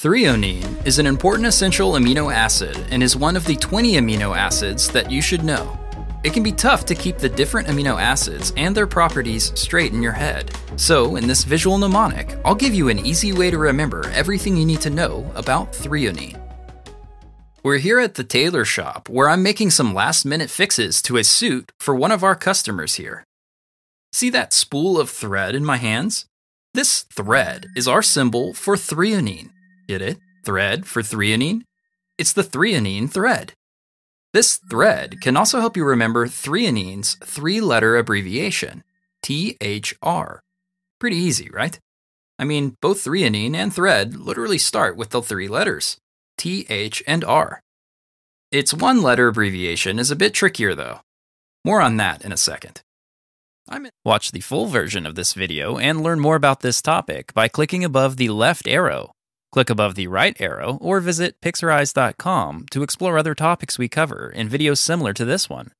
Threonine is an important essential amino acid and is one of the 20 amino acids that you should know. It can be tough to keep the different amino acids and their properties straight in your head. So, in this visual mnemonic, I'll give you an easy way to remember everything you need to know about threonine. We're here at the tailor shop where I'm making some last minute fixes to a suit for one of our customers here. See that spool of thread in my hands? This thread is our symbol for threonine. Get it? Thread for threonine? It's the threonine thread. This thread can also help you remember threonine's three letter abbreviation, THR. Pretty easy, right? I mean, both threonine and thread literally start with the three letters, TH and R. Its one letter abbreviation is a bit trickier though. More on that in a second. Watch the full version of this video and learn more about this topic by clicking above the left arrow Click above the right arrow or visit pixorize.com to explore other topics we cover in videos similar to this one.